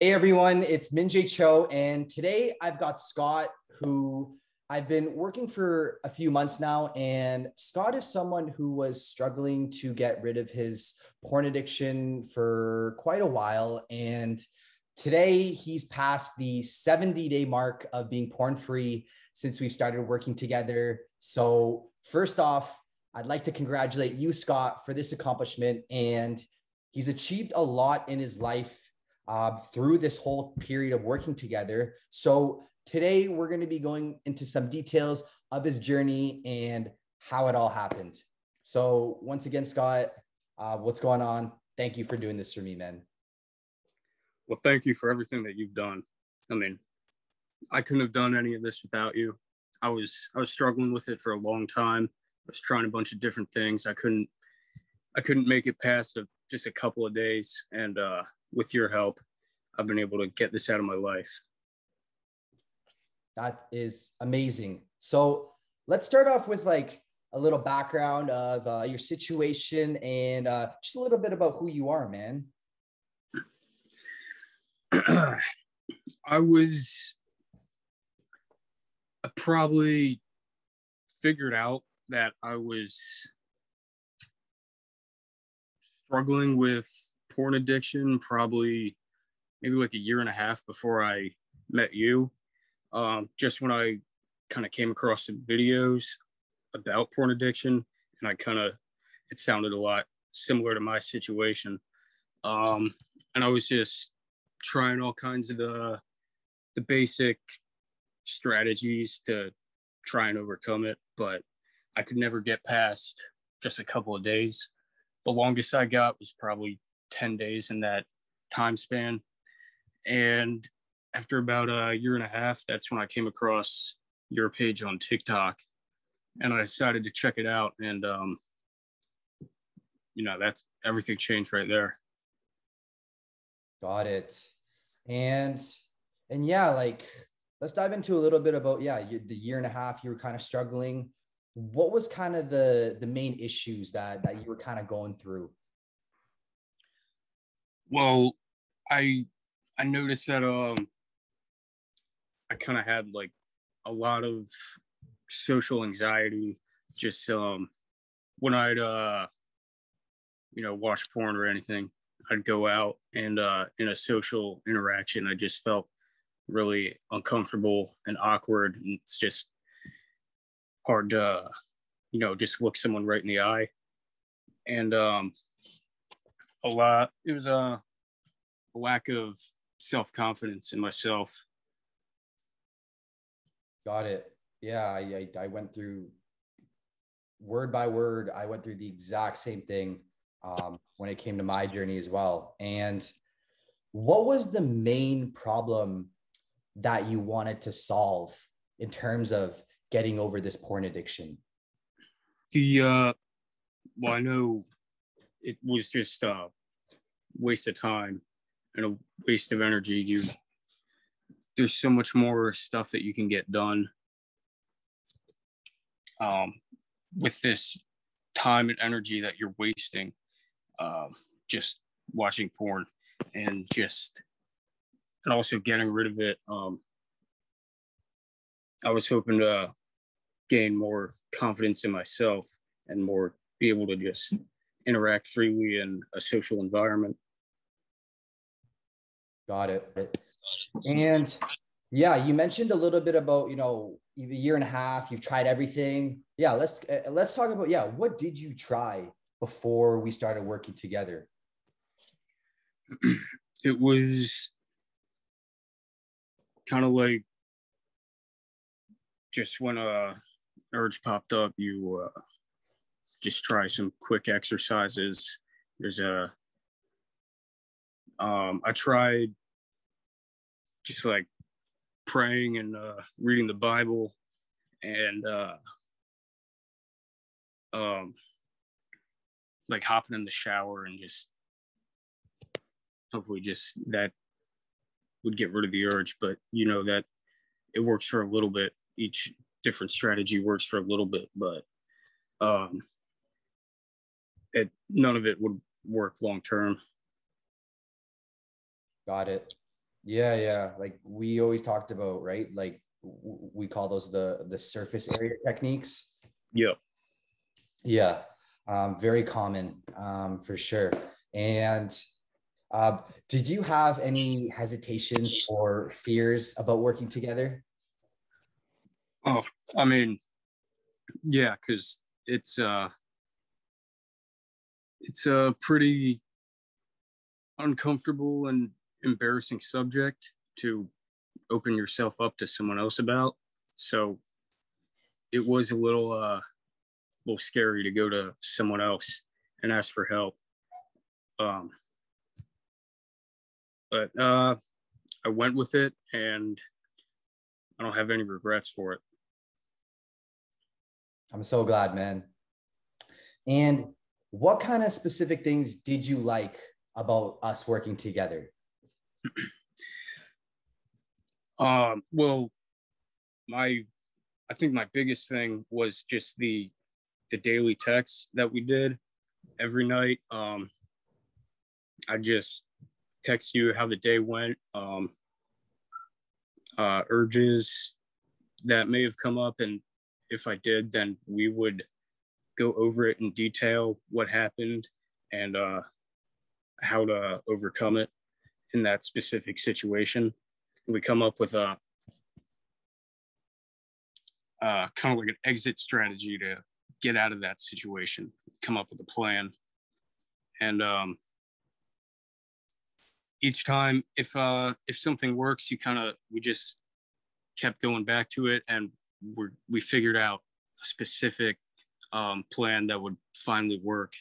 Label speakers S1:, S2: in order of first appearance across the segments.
S1: Hey everyone, it's Minjae Cho, and today I've got Scott, who I've been working for a few months now. And Scott is someone who was struggling to get rid of his porn addiction for quite a while. And today he's passed the 70 day mark of being porn free since we started working together. So, first off, I'd like to congratulate you, Scott, for this accomplishment. And he's achieved a lot in his life uh, through this whole period of working together. So today we're going to be going into some details of his journey and how it all happened. So once again, Scott, uh, what's going on? Thank you for doing this for me, man.
S2: Well, thank you for everything that you've done. I mean, I couldn't have done any of this without you. I was I was struggling with it for a long time. I was trying a bunch of different things. I couldn't I couldn't make it past a, just a couple of days, and uh, with your help, I've been able to get this out of my life.
S1: That is amazing. So let's start off with like a little background of uh, your situation and uh, just a little bit about who you are, man.
S2: I was I probably figured out that I was struggling with porn addiction probably maybe like a year and a half before I met you. Um, just when I kind of came across some videos about porn addiction, and I kind of it sounded a lot similar to my situation. Um, and I was just trying all kinds of the the basic strategies to try and overcome it, but I could never get past just a couple of days. The longest I got was probably 10 days in that time span. And after about a year and a half, that's when I came across your page on TikTok and I decided to check it out. And, um, you know, that's everything changed right there.
S1: Got it. And, and yeah, like, let's dive into a little bit about, yeah, you, the year and a half you were kind of struggling. What was kind of the, the main issues that, that you were kind of going through?
S2: Well, I I noticed that um I kind of had like a lot of social anxiety just um when I'd uh you know watch porn or anything I'd go out and uh in a social interaction I just felt really uncomfortable and awkward and it's just hard to you know just look someone right in the eye. And um a lot it was uh, a lack of self confidence in myself.
S1: Got it. Yeah, I, I, I went through word by word. I went through the exact same thing um, when it came to my journey as well. And what was the main problem that you wanted to solve in terms of getting over this porn addiction?
S2: The uh, well, I know it was just a waste of time and a waste of energy. You there's so much more stuff that you can get done um, with this time and energy that you're wasting uh, just watching porn and just and also getting rid of it um, i was hoping to gain more confidence in myself and more be able to just interact freely in a social environment
S1: Got it. And yeah, you mentioned a little bit about, you know, a year and a half, you've tried everything. Yeah, let's uh, let's talk about yeah, what did you try before we started working together?
S2: It was kind of like just when a urge popped up, you uh, just try some quick exercises. There's a um, I tried just like praying and uh, reading the Bible and uh, um, like hopping in the shower and just hopefully just that would get rid of the urge. But you know that it works for a little bit. Each different strategy works for a little bit, but um, it none of it would work long term.
S1: Got it. Yeah, yeah. Like we always talked about, right? Like we call those the the surface area techniques.
S2: Yeah.
S1: Yeah. Um, very common um, for sure. And uh, did you have any hesitations or fears about working together?
S2: Oh, I mean, yeah, because it's uh, it's a pretty uncomfortable and embarrassing subject to open yourself up to someone else about. So it was a little uh, a little scary to go to someone else and ask for help. Um, but uh, I went with it, and I don't have any regrets for it.
S1: I'm so glad, man. And what kind of specific things did you like about us working together?
S2: um, well, my I think my biggest thing was just the the daily texts that we did every night. Um, I just text you how the day went, um, uh, urges that may have come up, and if I did, then we would go over it in detail, what happened, and uh, how to overcome it in that specific situation. We come up with a uh, kind of like an exit strategy to get out of that situation, come up with a plan. And um, each time, if uh, if something works, you kind of we just kept going back to it, and we we figured out a specific um, plan that would finally work.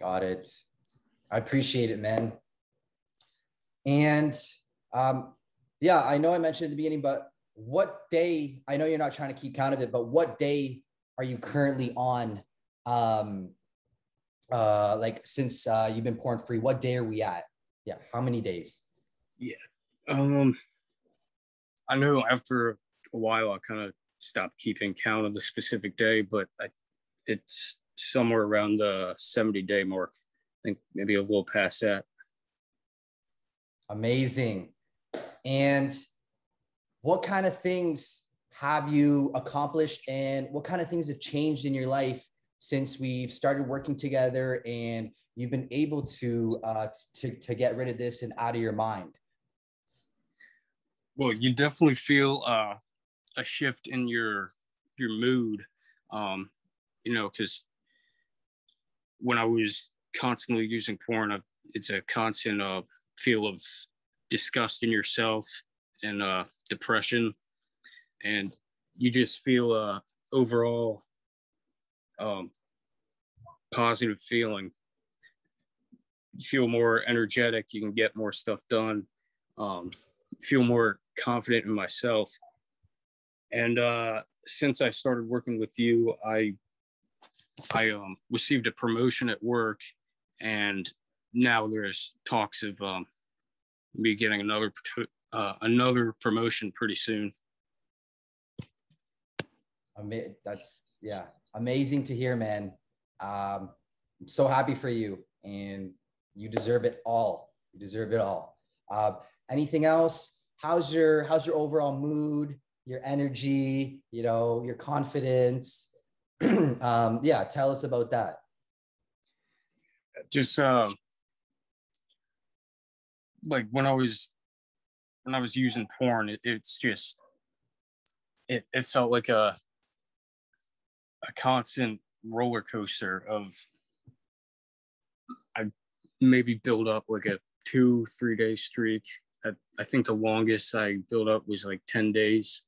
S1: Got it. I appreciate it, man. And um, yeah, I know I mentioned at the beginning, but what day? I know you're not trying to keep count of it, but what day are you currently on? Um, uh, like since uh, you've been porn free, what day are we at? Yeah, how many days?
S2: Yeah, um, I know after a while I kind of stopped keeping count of the specific day, but I, it's somewhere around the 70 day mark. I think maybe a little past that.
S1: Amazing. And what kind of things have you accomplished and what kind of things have changed in your life since we've started working together and you've been able to uh, to, to get rid of this and out of your mind?
S2: Well, you definitely feel uh, a shift in your your mood, um, you know, because when I was constantly using porn, it's a constant uh, feel of disgust in yourself and uh, depression, and you just feel uh, overall um, positive feeling. You feel more energetic. You can get more stuff done. Um, feel more confident in myself. And uh, since I started working with you, I I um, received a promotion at work, and now there's talks of um, me getting another uh, another promotion pretty soon.
S1: I mean, that's yeah, amazing to hear, man. Um, I'm so happy for you, and you deserve it all. You deserve it all. Uh, anything else? How's your How's your overall mood? Your energy? You know, your confidence? um, yeah, tell us about that.
S2: Just um, like when I was when I was using porn, it, it's just it it felt like a a constant roller coaster of I maybe build up like a two three day streak. I, I think the longest I built up was like ten days,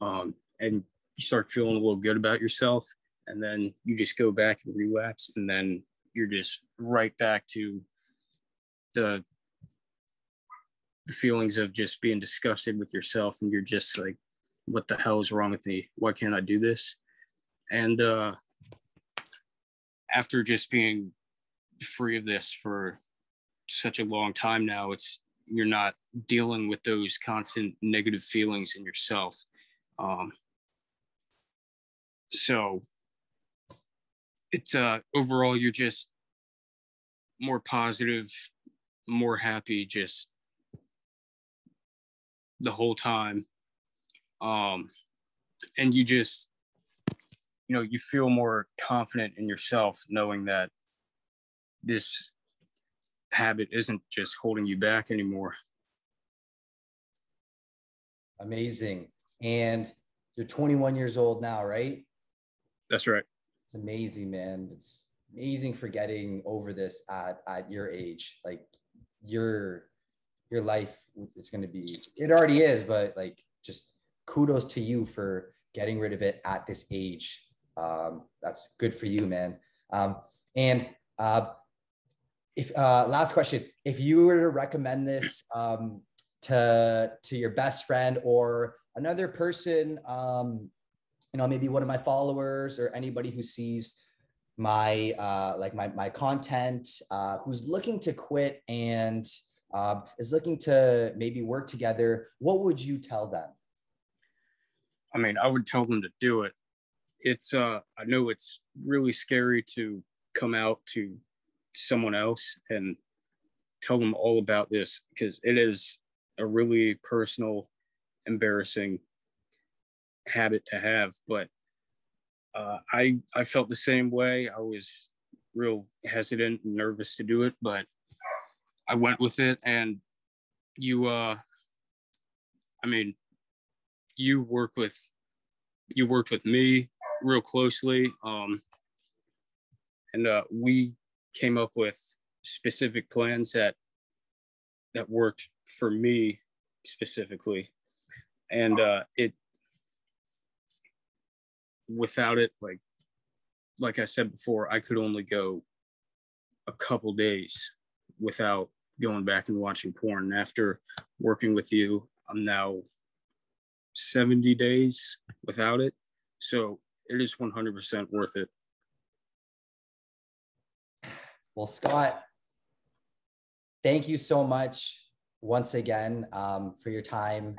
S2: um, and you start feeling a little good about yourself and then you just go back and relapse and then you're just right back to the the feelings of just being disgusted with yourself and you're just like what the hell is wrong with me? Why can't i do this? And uh after just being free of this for such a long time now it's you're not dealing with those constant negative feelings in yourself. Um so it's uh overall you're just more positive more happy just the whole time. Um, and you just, you know, you feel more confident in yourself knowing that this habit isn't just holding you back anymore.
S1: Amazing. And you're 21 years old now, right?
S2: That's right.
S1: It's amazing, man. It's amazing for getting over this at at your age. Like your your life is going to be it already is, but like just kudos to you for getting rid of it at this age. Um, that's good for you, man. Um, and uh, if uh, last question, if you were to recommend this um, to to your best friend or another person, um, you know, maybe one of my followers or anybody who sees my uh, like my my content, uh, who's looking to quit and uh, is looking to maybe work together, what would you tell them?
S2: I mean, I would tell them to do it. It's uh, I know it's really scary to come out to someone else and tell them all about this because it is a really personal, embarrassing habit to have. But uh, I I felt the same way. I was real hesitant and nervous to do it, but I went with it. And you, uh, I mean, you work with you worked with me real closely, um, and uh, we came up with specific plans that that worked for me specifically and uh it without it like like i said before i could only go a couple days without going back and watching porn. And after working with you i'm now 70 days without it. So it is 100% worth it.
S1: Well scott thank you so much once again um, for your time.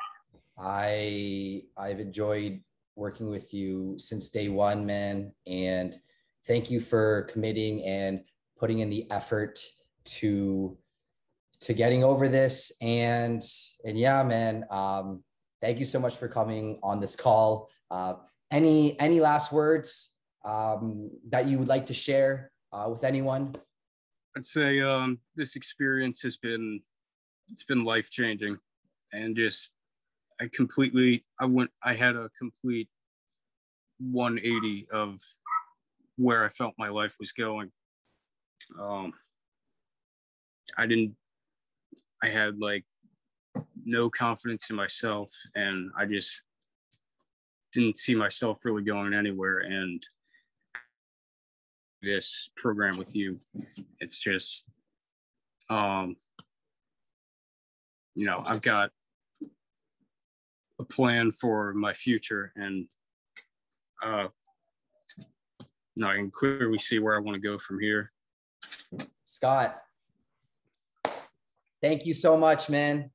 S1: I I've enjoyed working with you since day one, man, and thank you for committing and putting in the effort to to getting over this. And and yeah man um thank you so much for coming on this call. Uh any any last words um that you would like to share uh, with anyone?
S2: I'd say um, this experience has been it's been life changing, and just I completely I went I had a complete 180 of where I felt my life was going. Um, I didn't I had like no confidence in myself, and I just didn't see myself really going anywhere, and this program with you. It's just, um, you know, I've got a plan for my future, and uh, no, I can clearly see where I want to go from here.
S1: Scott, thank you so much, man.